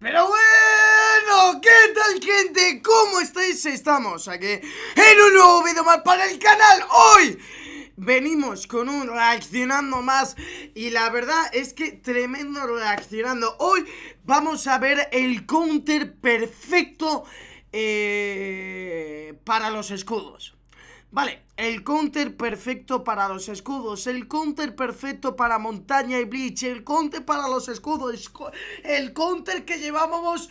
Pero bueno, ¿qué tal gente? ¿Cómo estáis? Estamos aquí en un nuevo vídeo más para el canal Hoy venimos con un reaccionando más Y la verdad es que tremendo reaccionando Hoy vamos a ver el counter perfecto eh, para los escudos Vale, el counter perfecto para los escudos El counter perfecto para montaña y bleach El counter para los escudos El counter que llevábamos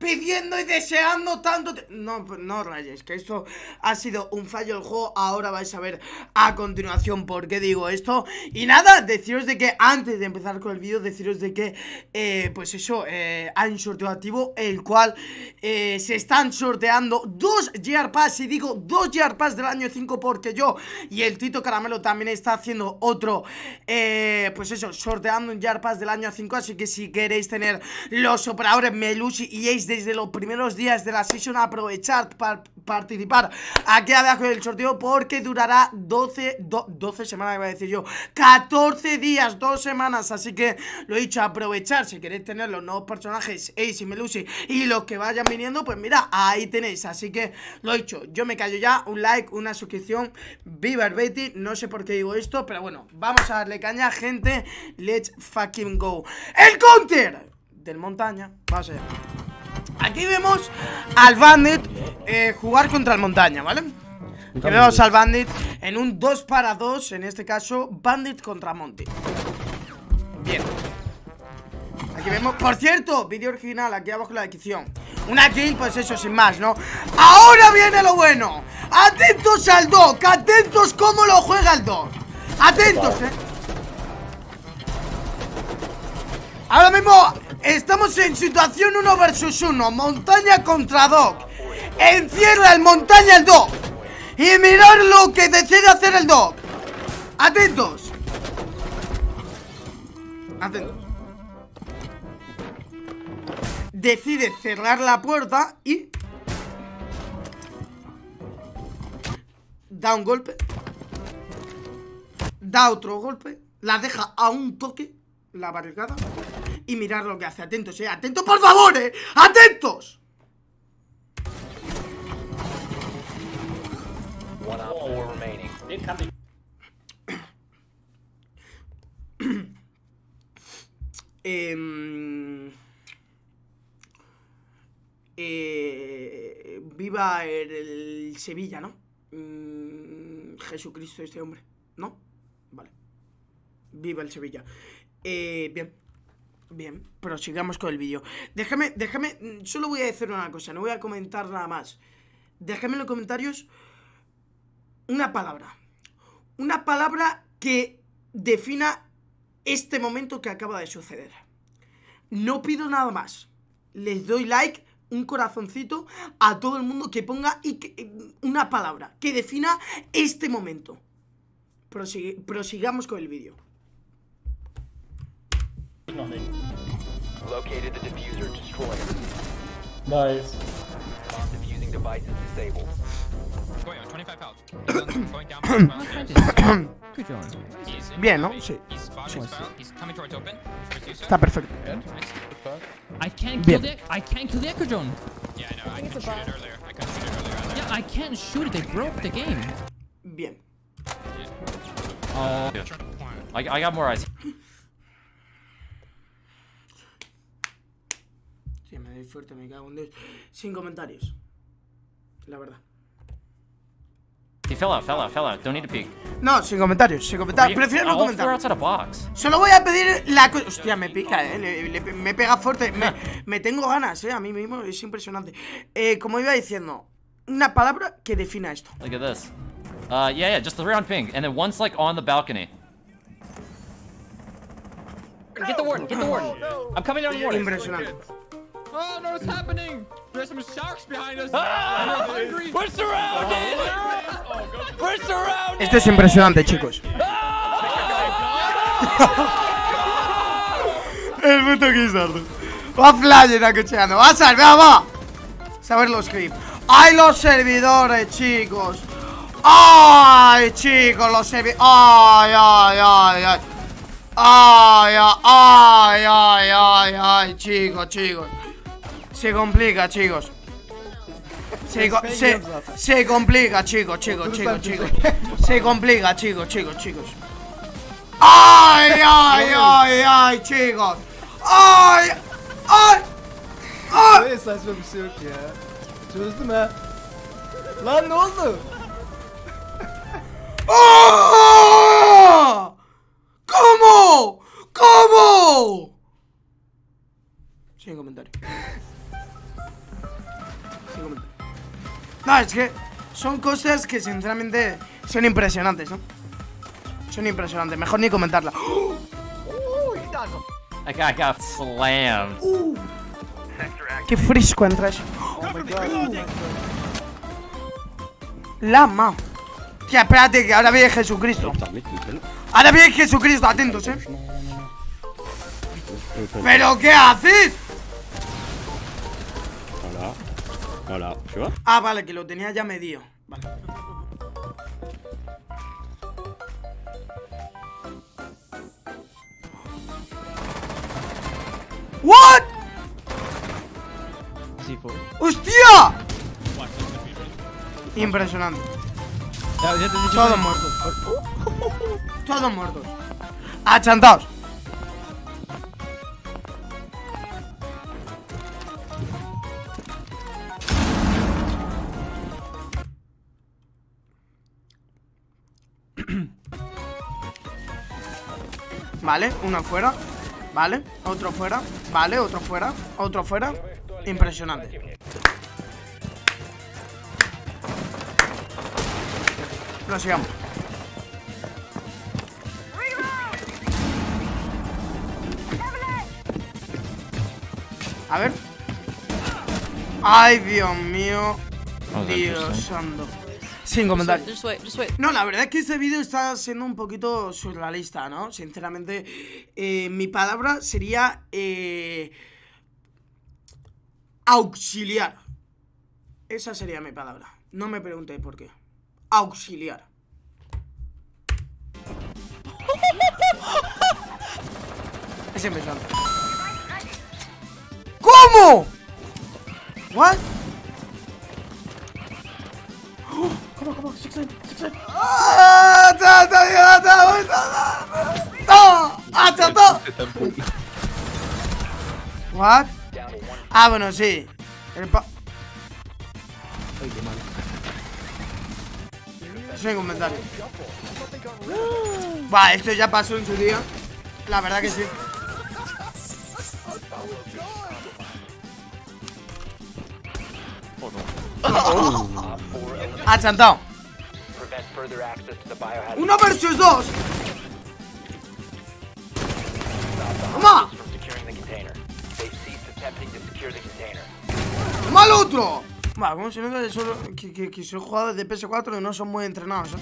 pidiendo y deseando tanto No, no rayes, que esto ha sido un fallo del juego. Ahora vais a ver a continuación por qué digo esto. Y nada, deciros de que antes de empezar con el vídeo Deciros de que, eh, pues eso, eh, hay un sorteo activo El cual eh, se están sorteando dos Gear Pass. Y digo dos Gear Pass del año 5 porque yo y el Tito Caramelo también está haciendo otro eh, Pues eso, sorteando un Gear Pass del año 5 Así que si queréis tener los operadores Melusi y Ace desde los primeros días de la sesión aprovechar para participar aquí abajo del sorteo porque durará 12, 12 semanas, iba a decir yo, 14 días, 2 semanas, así que lo he dicho, aprovechar. Si queréis tener los nuevos personajes, Ace y Melusi y los que vayan viniendo, pues mira, ahí tenéis, así que lo he dicho, yo me callo ya, un like, una suscripción, viva el Betty, no sé por qué digo esto, pero bueno, vamos a darle caña, gente, let's fucking go, ¡el counter! Del montaña, va a ser Aquí vemos al Bandit eh, jugar contra el Montaña, ¿vale? Aquí vemos al Bandit en un 2 para 2, en este caso Bandit contra Monty. Bien. Aquí vemos, por cierto, vídeo original aquí abajo en la descripción. Una kill, pues eso, sin más, ¿no? Ahora viene lo bueno. Atentos al Doc, atentos cómo lo juega el Doc Atentos, eh. Ahora mismo Estamos en situación 1 versus 1 Montaña contra Doc. Encierra el montaña el Doc. Y mirar lo que decide hacer el Doc. Atentos. Atentos. Decide cerrar la puerta y Da un golpe. Da otro golpe. La deja a un toque. La barricada y mirar lo que hace. Atentos, eh. Atentos, por favor, eh. Atentos. eh, eh, viva el, Sevilla, ¿no? Mm, Jesucristo este hombre, ¿no? Vale. Viva el Sevilla. Eh, bien. Bien, prosigamos con el vídeo. Déjame, déjame, mm, solo voy a decir una cosa No voy a comentar nada más. Déjame en los comentarios Una palabra Una palabra que defina este momento que acaba de suceder. No pido nada más. Les doy like, un corazoncito A todo el mundo que ponga y eh, una palabra Que defina este momento. Prosigamos con el vídeo Nothing. Located the diffuser destroyer. Nice. Bomb diffusing device is disabled. Going on, 25 health. going down. Good job. Bien, ¿no? Sí. He's spotted, he's found. He's coming towards open. Está perfecto. I can't kill the I can't kill the Echo Drone. Yeah, I know. I couldn't shoot it earlier. I couldn't shoot it earlier. Yeah, I can't shoot it. They broke the game. Bien. Oh. I, I got more eyes. Fuerte, me cago en Dios. Sin comentarios. La verdad. He fell out, fell out, fell out. Don't need to peek. No, sin comentarios, sin comentarios. Prefiero no comentar. Solo voy a pedir la cosa. Hostia, me pica, eh. Le- le- me pega fuerte. Me, me tengo ganas, eh. A mí mismo es impresionante. Eh, como iba diciendo, una palabra que defina esto. Look at this. Uh, yeah, yeah, just the round ping. And then one's like on the balcony. Get the warden, get the warden. I'm coming down the warden. Impresionante. Oh no, what's happening? There's some sharks behind us. Ah! We're hungry. We're surrounded! We're surrounded! Esto es impresionante, chicos. El puto Guisardo. Va flyer acocheando. Va a salir, va, va. Saber los clips. ¡Ay, los servidores, chicos! ¡Ay, chicos, los servidores! ¡Ay, ay, ay, ay! ¡Ay, ay, ay, ay, ay, ay! Chicos, chicos. Se complica, chicos. Se, co- se, se complica, chicos, chicos, chicos, chicos. Se complica, chicos, chicos, chicos. ¡Ay, ay, ay, ay, chicos! ¡Ay! ¡Ay! ¡Ay! Böyle saçma bir şey yok ya. Çözdüm ha. Lan ne oldu? ¡Oh! ¿Cómo? ¿Cómo? Sin comentario. No, es que son cosas que sinceramente son impresionantes, ¿no? Son impresionantes. Mejor ni comentarla. That guy got slammed. ¡Qué frisco entra eso! ¡Lama! Tía, espérate, que ahora viene Jesucristo. Ahora viene Jesucristo, atentos, eh. ¿Pero qué haces? Ah, vale, que lo tenía ya medido. Vale. ¿What? ¡Hostia! Impresionante. Todos muertos. Todos muertos. Achantaos. Vale, uno fuera. Vale, otro fuera. Vale, otro fuera. Otro fuera. Impresionante. Prosigamos. A ver. Ay, Dios mío. Dios santo. Sin comentarios. Just wait, just wait. No, la verdad es que este vídeo está siendo un poquito surrealista, ¿no? Sinceramente, eh, mi palabra sería eh, auxiliar. Esa sería mi palabra. No me preguntéis por qué. Auxiliar. Es impresionante. ¿Cómo? ¿What? ¿What? Ah, bueno, sí. El pa... Sin comentario. Va, esto ya pasó en su día. La verdad que sí. Ha chantado. Prevent further access to the biohazard Uno versus dos. ¡Toma! from securing the container. They've ceased attempting to secure the container. ¡Toma al otro! Va, como se nota que, solo, que, que, que son jugadores de PS4 y no son muy entrenados, ¿eh?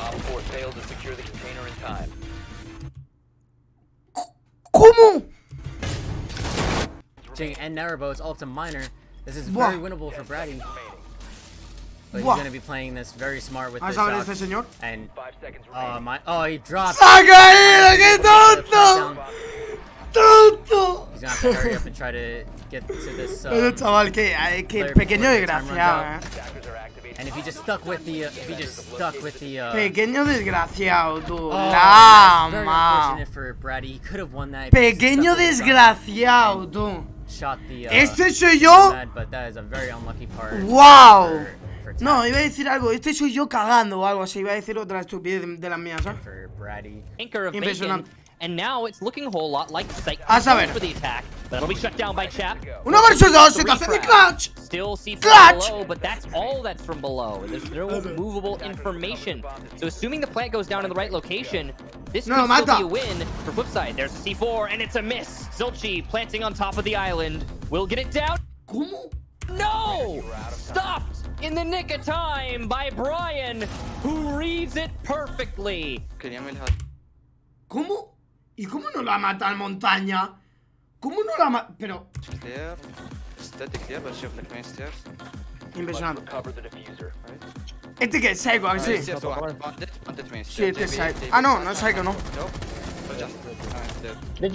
Op 4 failed to secure the container in time. ¿Cómo? Jing and Narabo, it's all up to minor. This is Buah. very winnable for Brady. But he's gonna be playing this very smart with Vamos this shot. este señor. And Five seconds oh my oh he dropped. ¡Se ha ¡Qué tonto! ¡Tonto! He's gonna have to hurry up and try to get to this. Ese Um, chaval, que, que pequeño before the time runs desgraciado, out. eh. Attackers are activating. and if he just stuck with the, uh, if he just stuck with the. Uh, Pequeño desgraciado, tú. oh, that's very Lama. unfortunate for Brady. He could have won that. if he just Pequeño stuck with the shot desgraciado, tú. The. Uh, Este soy yo. that, but that is a very unlucky part. ¡Wow! for- for No, iba a decir algo. Este soy yo cagando o algo así. Iba a decir otra estupidez de, de las mías, ¿sabes? for Brady. Anchor of bacon. Impresionante. And now it's looking a whole lot like Psych ah, A saber. for the attack. That'll be shut down by Chap. Uno versus dos, Three situación de clutch. Still C4 Clutch! below, but that's all that's from below. There's no movable information. So assuming the plant goes down in the right location, this No, could mata. still be a win for Flipside. There's a C4, and it's a miss. Zilchi planting on top of the island. We'll get it down. ¿Cómo? No! Stopped in the nick of time by Brian, who reads it perfectly. ¿Cómo? ¿Y cómo no la mata al montaña? ¿Cómo no la mata? Pero... Impresionante. Este que es Psycho, a ver si. Sí, este es Psycho. Ah, no, no es Psycho, no.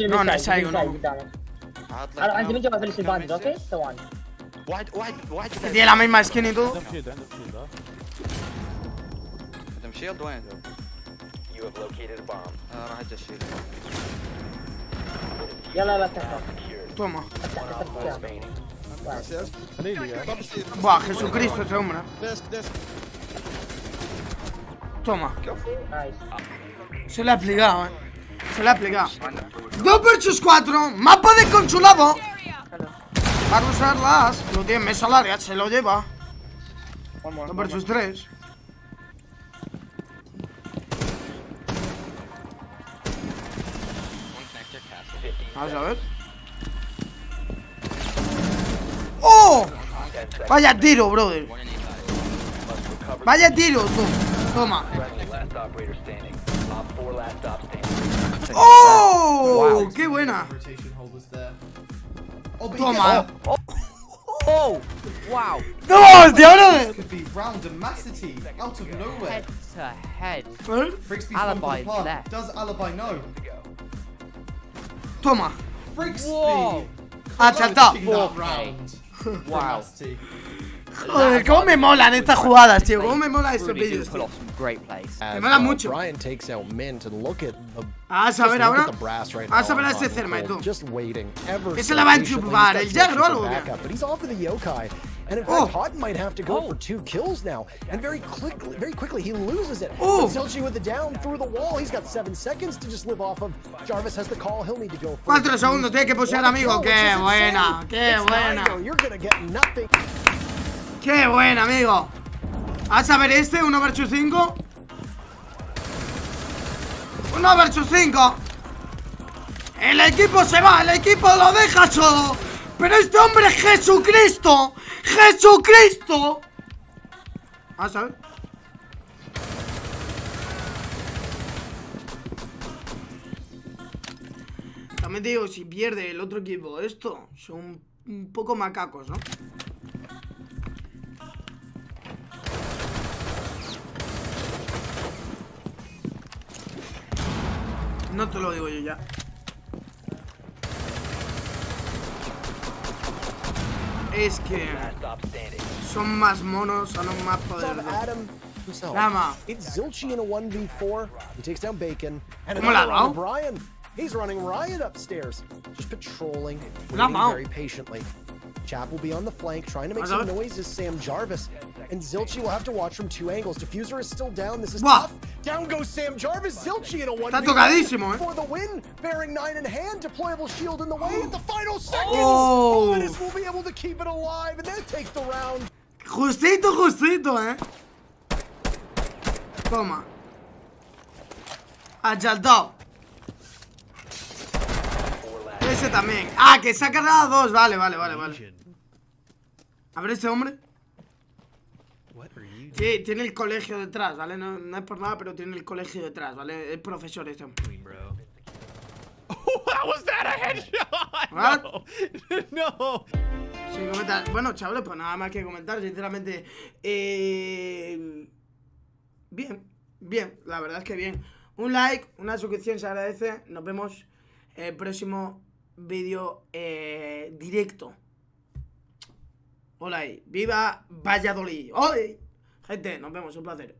No, no es Psycho, no. Anzi, non bandit, ok? La misma skin You have located a bomb. آه، راح اجي اشيل يلا يلا attacca. Toma. Attacca, attacca. Vai. Buah, Jesucristo ese hombre. Toma. Nice. Se le ha aplicado, eh. Se le ha aplicado. 2 versus 4. Mapa de consulado. Va a usarlas. Lo tiene mesa larga. Se lo lleva. 2 versus 3. Vamos a ver. ¡Oh! Vaya tiro, brother. Vaya tiro, tú. Toma. Friendly last operator standing. Op 4 last stop standing. ¡Oh! ¡Qué buena! Oh, but he Toma. Oh! Wow! ¡No, of nowhere. Head to head. ¿Eh? Alibi left. Does Alibi know? Toma. That Okay. round. Wow. Joder, cómo me molan estas jugadas, tío. Cómo me molan estos vídeos. Me mola mucho. The Vas a look ahora. a ver a ese ever Ese la va a enchufar, el Jagger o algo, for ¿qué? backup, But he's off of the yokai. And in Oh. fact, Hot might have to go Oh. for two kills now. And very quickly, very quickly, he loses it. Oh. Zelchi with the down through the wall. He's got seven seconds to just live off of. Jarvis has the call. He'll need to go. Cuatro segundos, tiene que pusear, One amigo. Qué buena, qué It's buena. Nigel. You're gonna get nothing. ¡Qué buena, amigo! A ver este, 1 versus 5. 1 versus 5. El equipo se va, el equipo lo deja solo. Pero este hombre es Jesucristo. ¡Jesucristo! Vas a ver. También te digo, si pierde el otro equipo esto, son un poco macacos, ¿no? No te lo digo yo ya. Es que Last stop standing. son más monos, son más poder. It's on Adam himself. Lama. It's Zilchi in a 1v4. He takes down Bacon. And ¿Cómo another on? Brian. He's running Ryan upstairs. Just patrolling, waiting very patiently. Chap will be on the flank, trying to make some noise as Sam Jarvis. And Zilchi will have to watch from two angles. Diffuser is still down. This is tough. Down goes Sam Jarvis. Zilchi in a 1v1 Está tocadísimo, eh. for the win. Bearing 9 in hand. Deployable shield in the way. At the final seconds. Oh. Ominous will be able to keep it alive. And that takes the round. Justito, justito, eh. Toma. Ha saltado. Ese también. Ah, que se ha cargado dos. Vale, vale, vale, vale. A ver este hombre. Sí, tiene el colegio detrás, ¿vale? No, no es por nada, pero tiene el colegio detrás, ¿vale? Es profesor este hombre. How was that a headshot? What? No. Bueno, chavales, pues nada más que comentar, sinceramente. Eh... Bien, bien, la verdad es que bien. Un like, una suscripción se agradece. Nos vemos el próximo vídeo eh, directo. Hola, viva Valladolid. ¡Ole! Gente, nos vemos, un placer.